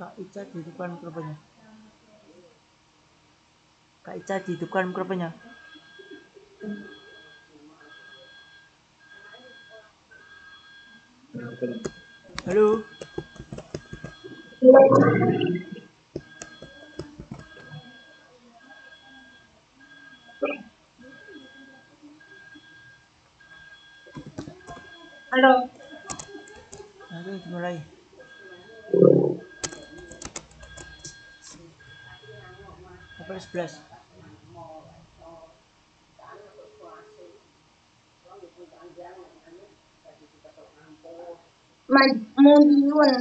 Kak Ica dihidupkan mikrofonnya. Kak Ica dihidupkan mikrofonnya. Halo. Halo.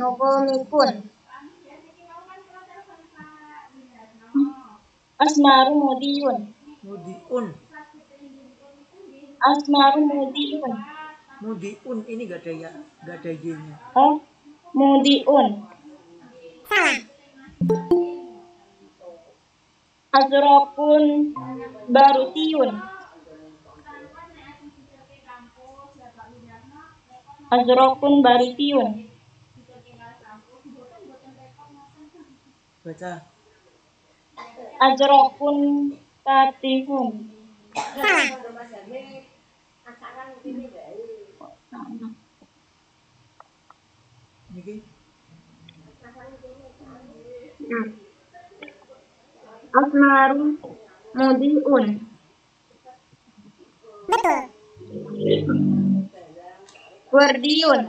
Nokomikun. Asmaru Modiun. Mudiun. Asmaru Modiun. Mudiun ini gak ada ya, gak ada y-nya. Oh, Modiun. Azrokun Barutiun. Azrokun Barutiun. Baca. Azrokun Fatihun. Niki. Asmaru Modiun. Betul. Wardiun.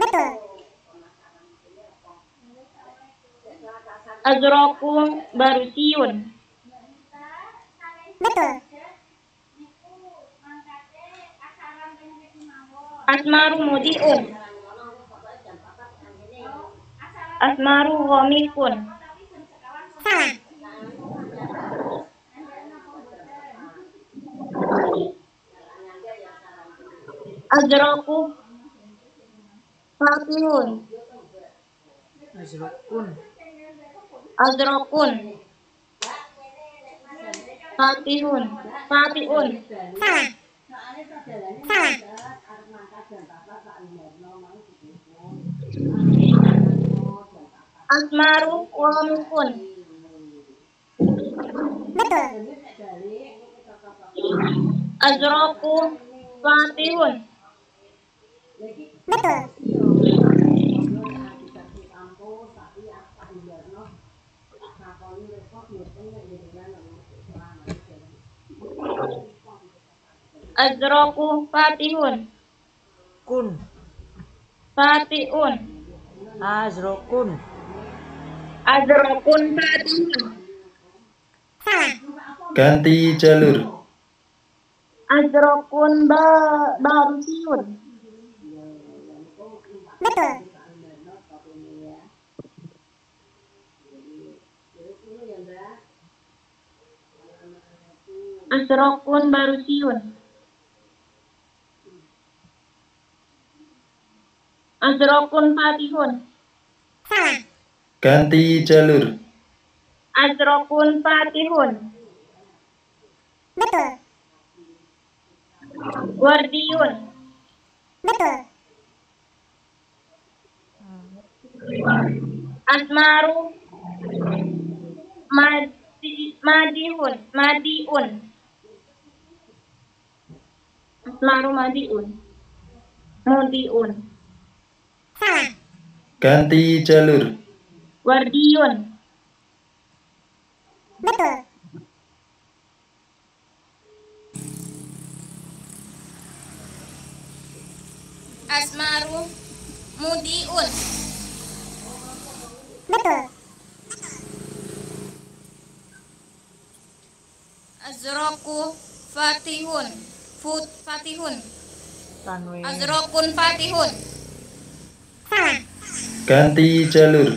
Betul. Azrokun Barutiun. Betul. Asmaru Modiun. Asmaru Gomikun. Salah. Azroku Fatihun. Azrokun. Azrokun. Fatihun. Fatihun. Asmaru Gomikun. Betul. Azroku Fatihun. Betul. Azroku Fatihun. Kun. Fatihun. Azrokun. Azrokun Fatihun. Salah. Ganti jalur. Azrokun ba Barutiun. Betul. Azrokun Barutiun. Azrokun Fatihun. Salah. Ganti jalur. Azrokun Fatihun. Betul. Wardiun. Betul. Asmaru Madi, Madihun. Madiun. Asmaru Madiun. Mudiun. Ganti jalur. Wardiun. Betul. Asmaru Mudiun. Betul. Azroku Fatihun. Fut Fatihun. Azrokun Fatihun. Salah. Ganti jalur.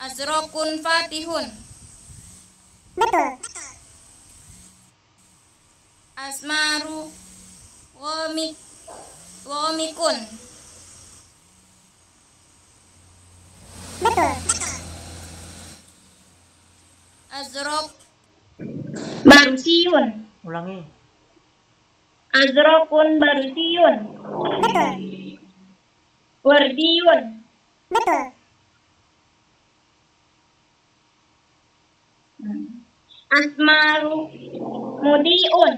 Azrokun Fatihun. Betul. Asmaru Womik Womikun. Betul. Azrok Barusiun. Ulangi. Azrokun Barusiun. Betul. Wardiun. Betul. Asmaru Mudiun.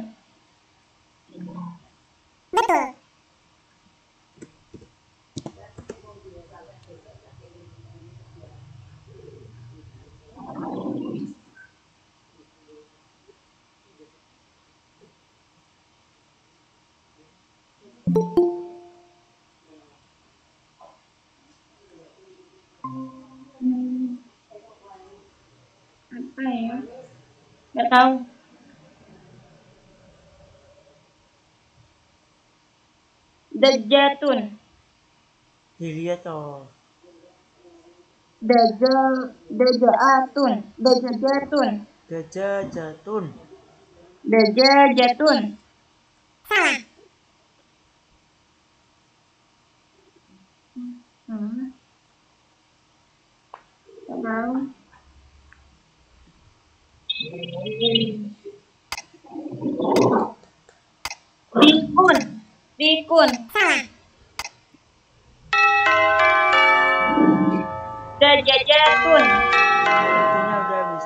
Betul. Apa ya? Nggak tahu. Dajjatun. Dilihat toh. Dajjal. Dajjatun. Dajjatun. Gajah jatun. Dajjatun. Salah. Hmm. Tahu. Dikun. Dikun. Salah. Dajjatun. Waktunya udah habis.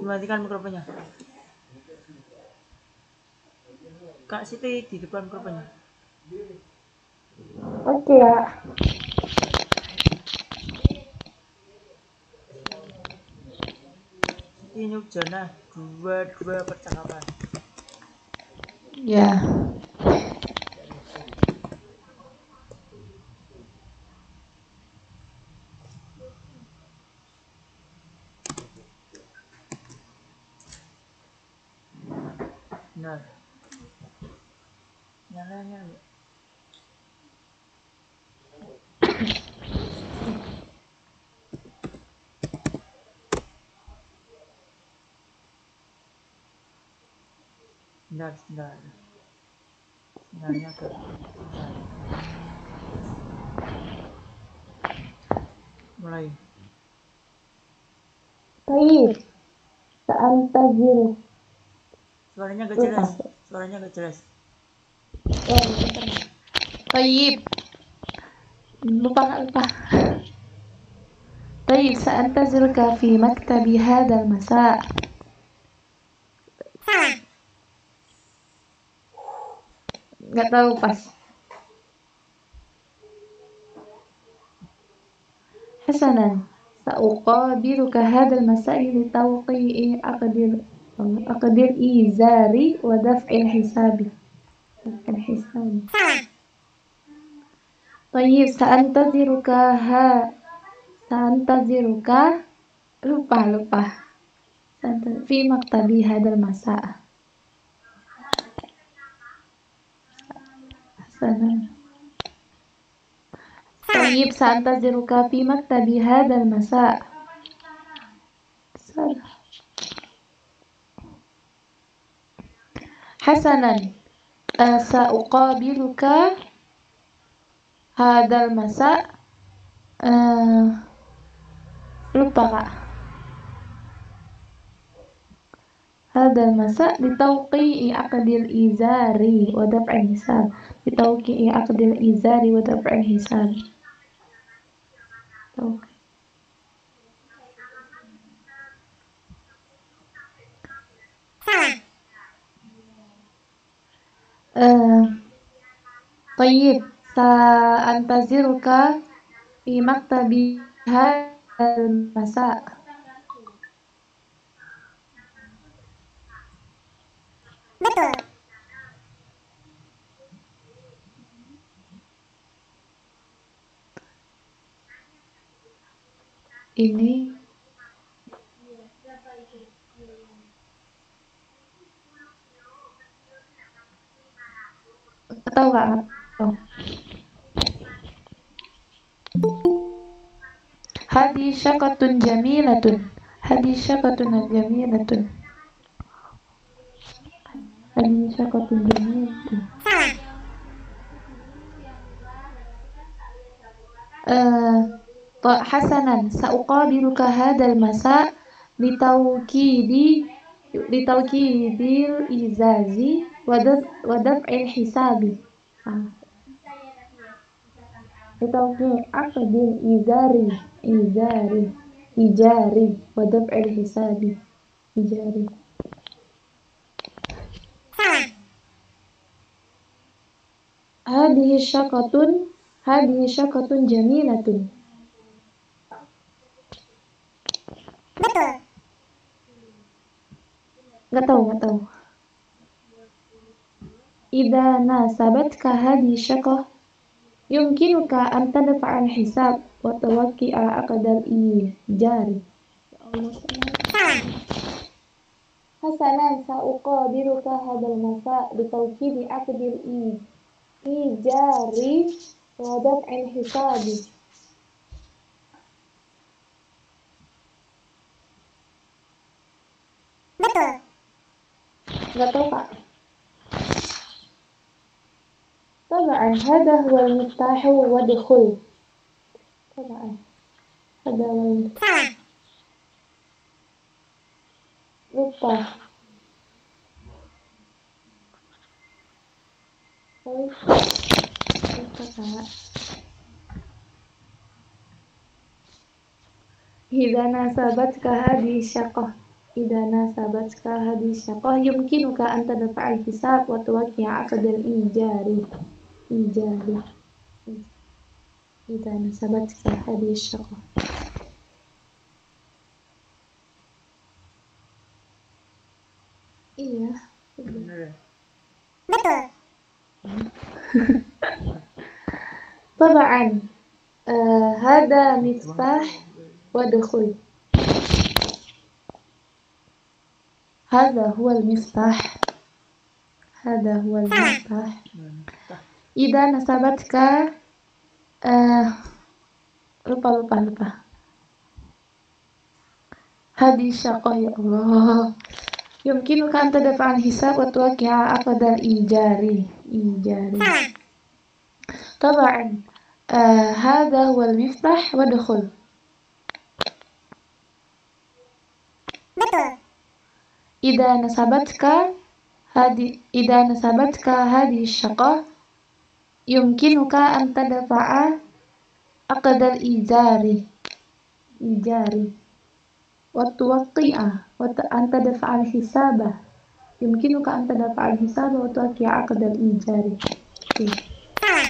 Matikan mikrofonnya. Kak Siti di depan mikrofonnya. Oke ya. Siti Nurjana dua-dua percakapan. Ya. sendal sendal sendalnya ke mulai Baik. Suaranya gak jelas. Suaranya gak jelas. Oh, Baik. Lupa lupa. Baik, sa'antazirka fi maktabi hadal masa'. nggak tahu pas حسنا سأقابلك هذا المساء لتوقيع عقد عقد الإيزار ودفع الحساب دفع الحساب Salah. طيب سأنتظرك ها سأنتظرك lupa lupa سأنت- في مكتبي هذا المساء طيب سأنتظرك في مكتبي هذا المساء سهل. حسنا آه، سأقابلك هذا المساء آه، lupa kak هذا المساء لتوقيع عقد الإيزار ودفع الحساب لتوقيع عقد الإيزار ودفع الحساب توقيع. Salah. آه، طيب سأنتظرك في مكتبي هذا المساء Betul. ini. Tahu enggak oh. hadis katun jamilatun. Hadis katun jamilatun. Hadis katun jamilatun. Eh uh, hasanan sauqadiruka hadal masa litawkidi litawkidil izazi wadaf wadaf'il hisabi. Ah. Litawkid aqdil izari izari ijari wadaf'il hisabi. Ijari. Hadihi syakatun Hadihi syakatun jamilatun. betul, Gak tahu, gak tahu. إذا ناسبتك هذه الشقة يمكنك أن تدفع الحساب وتوقع عقد الإيجار. salah, حسنا سأقابلك هذا المساء بتوكيد عقد الإيجار ودفع الحساب. وطبعا. طبعا هذا هو المفتاح ودخل طبعا هذا هو المفتاح. مفتاح إذا ناسبتك هذه الشقة. إذا ناسبتك هذه الشقة يمكنك أن تدفع الحساب وتوقع عقد الإيجار إيجار إذا ناسبتك هذه الشقة Iya, bener ya betul, طبعا آه هذا مفتاح وادخل هذا هو المفتاح هذا هو المفتاح إذا نسبتك آه lupa lupa lupa هذه الشقة يا الله يمكنك أن تدفع الحساب وتوقع عقد الإيجار إيجار salah, طبعا آه هذا هو المفتاح وادخل إذا نسبتك هذه إذا نسبتك هذه الشقة يمكنك أن تدفع عقد الإيجار إيجار وتوقع وأن تدفع الحساب يمكنك أن تدفع الحساب وتوقع عقد الإيجار أوكي. salah,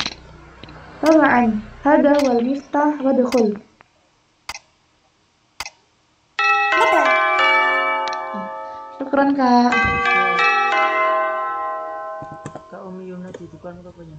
طبعا هذا هو المفتاح وادخل keren kak. Kak Umi Yumna bukan rokoknya.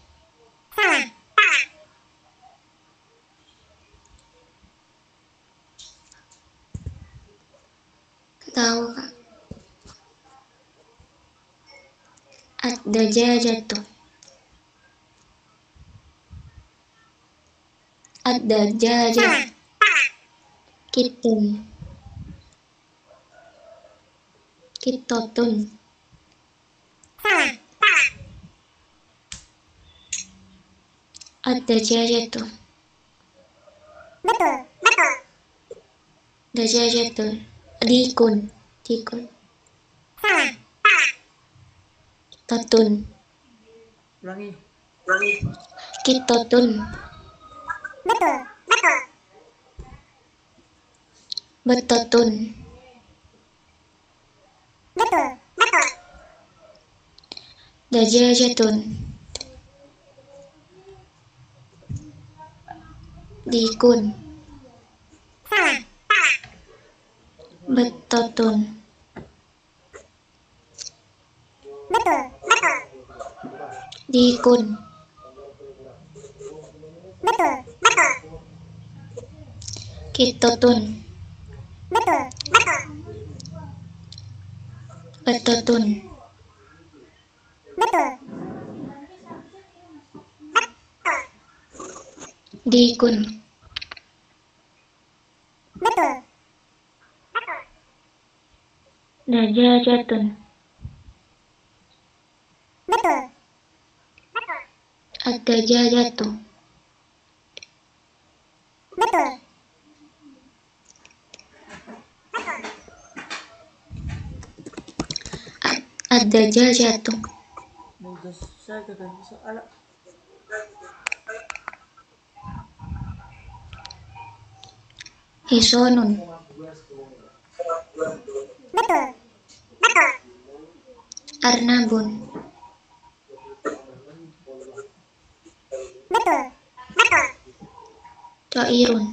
ad-dajajatu ad-dajajah kitun kitotun salah, ad-dajajatu betul, betul, dajajatu dikun dikun salah, kitotun. Ulangi. Ulangi. kitotun. Betul, betul, betotun. Betul, betul, dajajatun. Dikun. Salah, betotun. Betul, betul, Dikun. Betul. Betul. Kitotun. Betul. Betul. Betotun. Betul. Dikun. Betul. Dajajatun. Betul. Ad-dajajatu. Betul. Ad- Ad-dajajatu. Mudah saya kagak bisa ala. Hisonun. Betul. Betul. Arnabun. Betul. Betul. Toirun.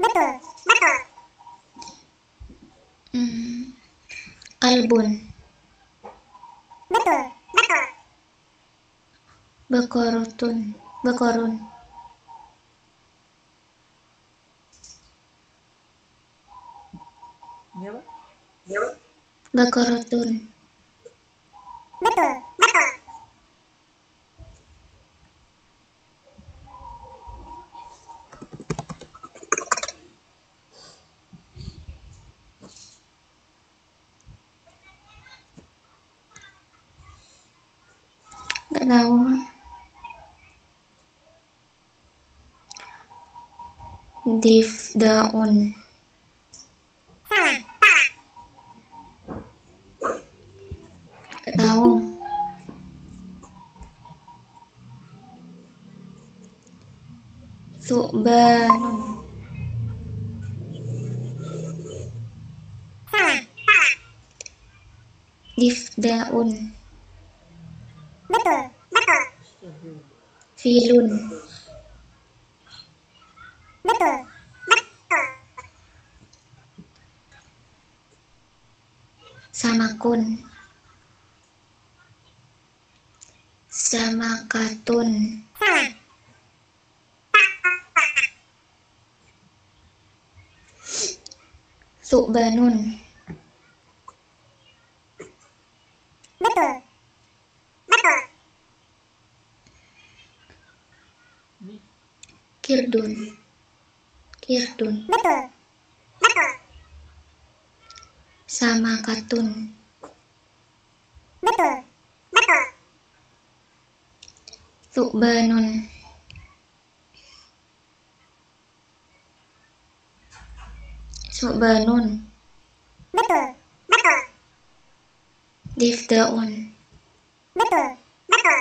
Betul. Betul. Hmm. Kalbun. Betul. Betul. Bekorotun. Bekorun. Ini apa? Bekorotun. Betul. Betul. Gak tahu. Salah. Gak tahu. Su'banun. Salah. Difdaun. Betul. Betul. Filun. Betul. Betul. Samakun. Samakatun. Salah. Su'banun. Betul. Betul. Kirdun. Kirdun. Betul. Betul. Samakatun. Betul. Betul. Su'banun. Su'banun. Betul. Betul. Difdaun. Betul. Betul.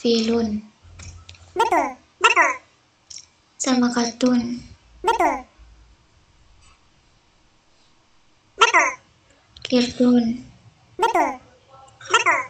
Filun. Betul. Betul. Samakatun. Betul. Betul. Kirdun. Betul. Betul.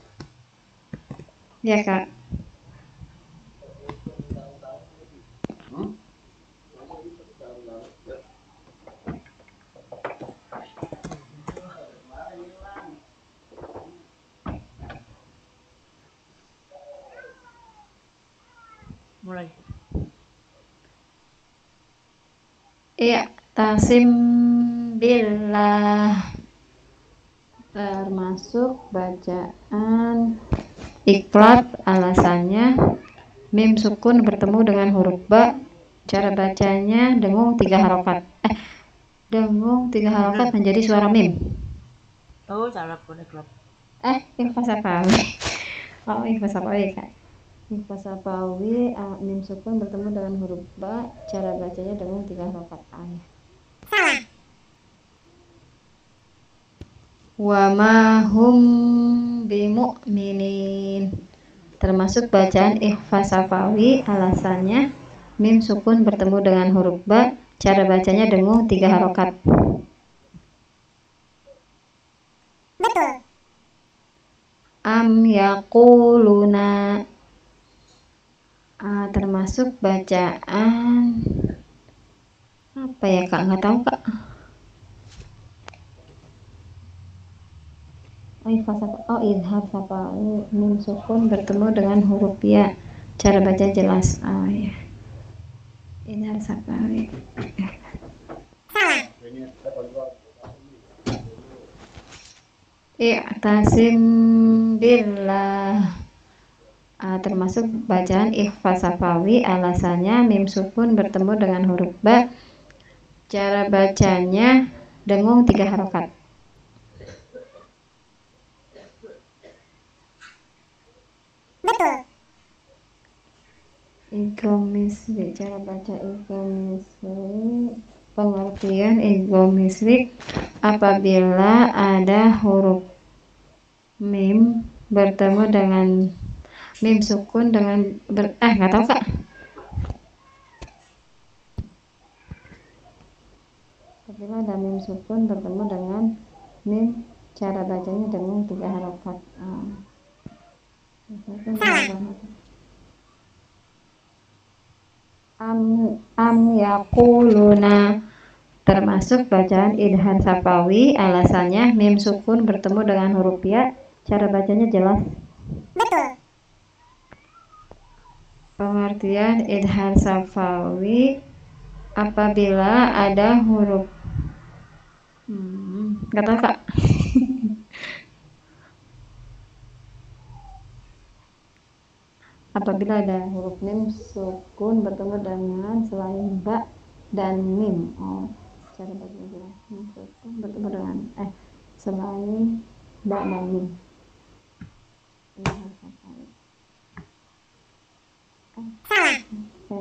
pun. Ya kak. Mulai. Iya, tasim billah termasuk bacaan iklat alasannya mim sukun bertemu dengan huruf ba cara bacanya dengung tiga harokat. Eh dengung tiga harokat menjadi suara mim. Oh, salah pun ikhlas. eh ikhfa safawi oh ikhfa safawi kak ikhfa safawi uh, mim sukun bertemu dengan huruf ba cara bacanya dengung tiga harokat. Ayah wa ma hum bimu'minin termasuk bacaan ikhfa safawi alasannya mim sukun bertemu dengan huruf ba cara bacanya dengung tiga harokat. Betul, am yaquluna. Ah, termasuk bacaan apa ya kak? Nggak tahu kak Oh, ifhas apa? Oh, idhar apa? Mim sukun bertemu dengan huruf ya. Cara baca jelas. Ah, ya. Idhar safawi. I'tasim billah. Ah, termasuk bacaan ikhfa safawi alasannya mim sukun bertemu dengan huruf ba. Cara bacanya dengung tiga harokat. Betul, Igomisri cara baca igomisri pengertian igomisri apabila ada huruf mim bertemu dengan mim sukun dengan ber, eh nggak tahu kak. Apabila ada mim sukun bertemu dengan mim cara bacanya dengan tiga harokat ah. Am am yakuluna termasuk bacaan idhar safawi alasannya mim sukun bertemu dengan huruf ya. Cara bacanya jelas. Betul, pengertian idhar safawi apabila ada huruf hmm, tahu kak apabila ada huruf mim sukun bertemu dengan selain ba dan mim. Oh cara jelas mim sukun bertemu dengan eh selain ba dan mim. Ini harus hafal. salah, Oke.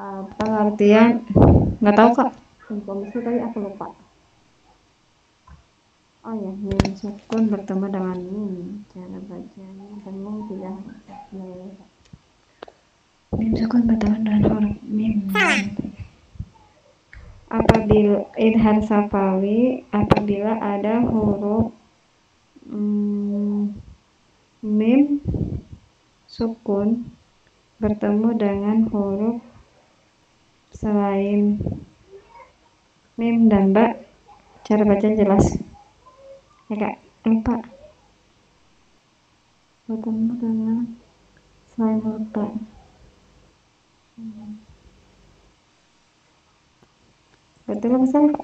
Uh, pengertian? Nggak tahu kak. informasi tadi aku lupa oh ya mim sukun bertemu dengan mim cara bacanya temu tidak mim sukun bertemu dengan huruf mim apabila idhar safawi apabila ada huruf mm, mim sukun bertemu dengan huruf selain mim dan ba cara baca jelas ya kak lupa. Bertemu dengan selain ba Hmm. betul apa salah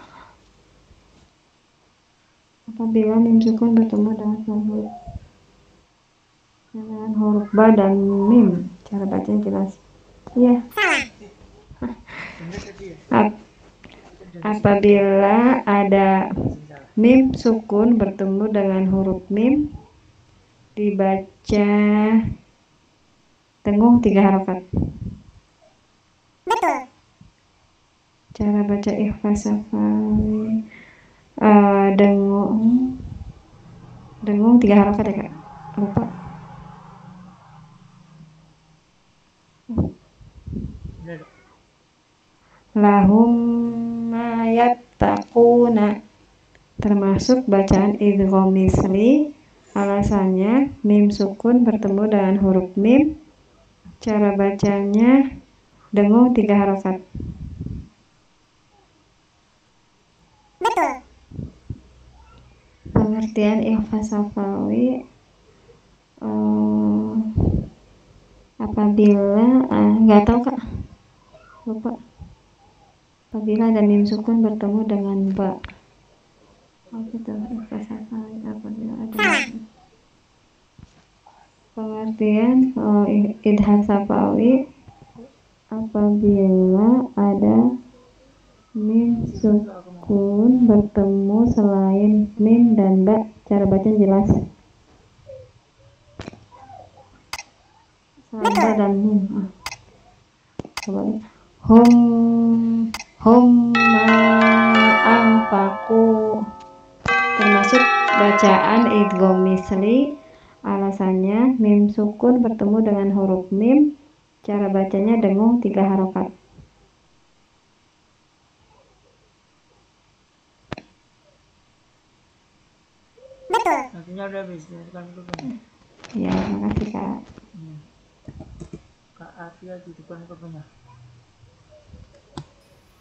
apabila mim sukun bertemu dengan huruf dengan huruf ba dan mim cara bacanya jelas. Iya. Ap- apabila ada mim sukun bertemu dengan huruf mim dibaca tenggung tiga harokat betul, cara baca ikhfa safawi Eh, dengung dengung tiga harokat ya kak? Lupa. Lahum mayat takuna termasuk bacaan idgham misli alasannya mim sukun bertemu dengan huruf mim. Cara bacanya dengung tiga harokat. Betul, pengertian ikhfa safawi eh, apabila ah, nggak tahu kak. Lupa apabila ada mim sukun bertemu dengan ba oh apabila ada pengertian oh, i- idhar safawi apabila ada mim sukun bertemu selain mim dan ba cara bacanya jelas. Ba dan mim ah. coba hum hum anfaku. Termasuk bacaan idgham misli alasannya mim sukun bertemu dengan huruf mim. Cara bacanya dengung tiga harokat. Betul, Artinya udah habis. Kan itu kan. ya makasih kak. Kak Afia di depan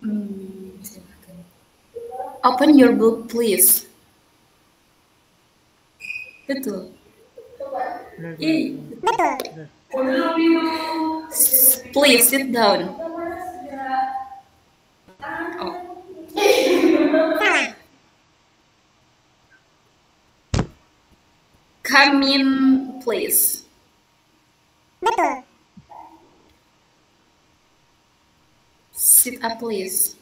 Hmm, silakan. Open your book, please. Betul. Benar, betul, Please sit down. Oh. Come in, please. betul, Sit up, please.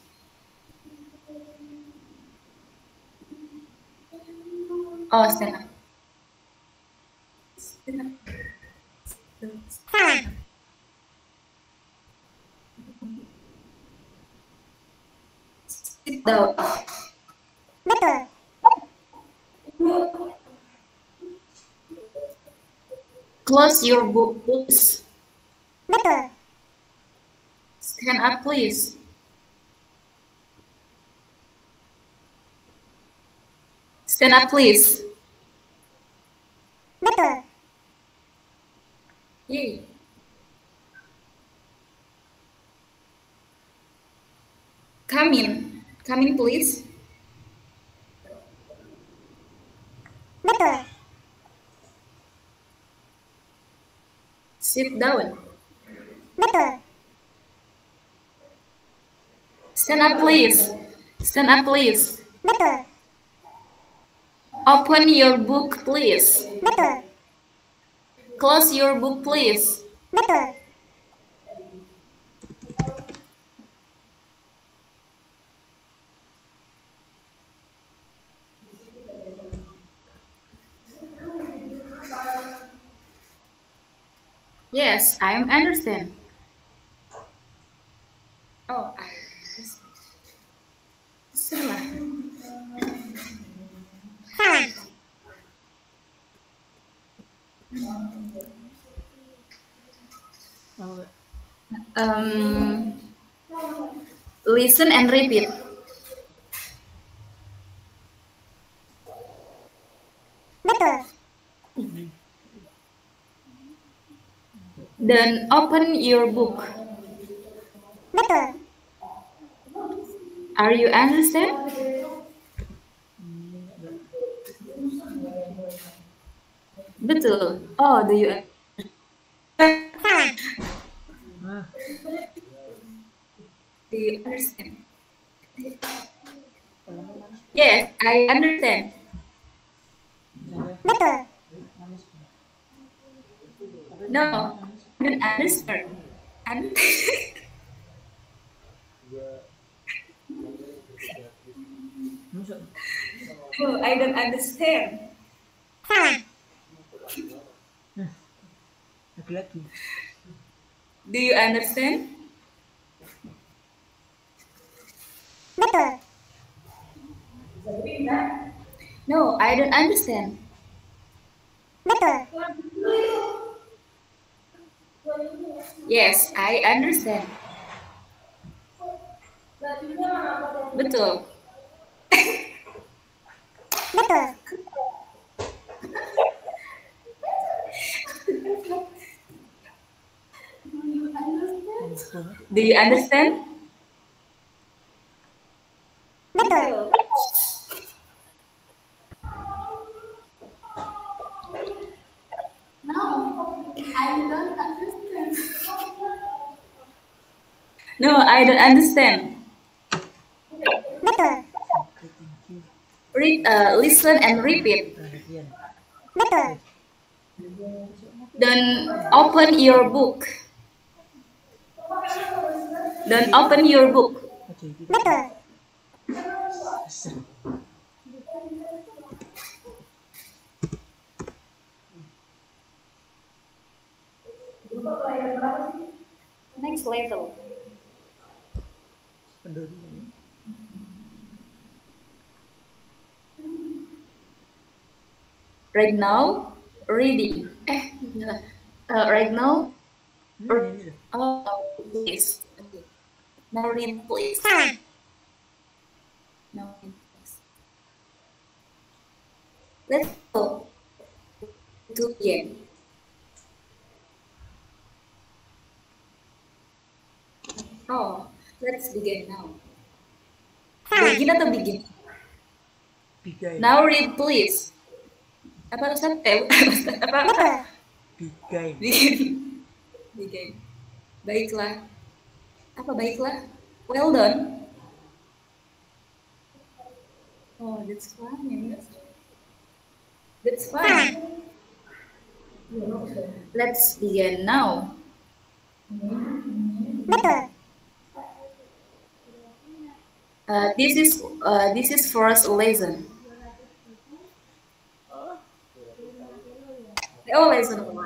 Oh, stand up. Sit down. Close your book, please. betul, Stand up, please. Stand up, please. betul, Yay. Come in. Come in, please. betul, Sit down. betul, Stand up, please. Stand up, please. Open your book, please. Close your book, please. Yes, I understand. Um, listen and repeat. betul, Then open your book. betul, Are you understand? Betul. Oh, do you you understand? Yes, I understand. betul, No, I don't understand. Un- no, I don't understand. Do you understand? Betul, No, I don't understand. betul, Yes, I understand. Betul. betul, Do you understand? Betul. No, I don't understand. Betul. Read, uh, listen and repeat. Betul. Don't open your book. Don't open your book. Betul. Next level. Right now, reading. Eh. Uh, right now, Hmm, ini dah. oh, please. Okay. Now read, please. Read, please. Let's go to begin. Oh, let's begin now. Begin atau begin? Pigai. Now read, please. Apa Ustaz? Eh, Ustaz, apa? Pigai. Begin. Begin. Baiklah. Apa baiklah? Well done. Oh, that's fine. That's fine. Let's begin now. Betul. Uh, this is uh, this is first lesson. Oh, lesson one.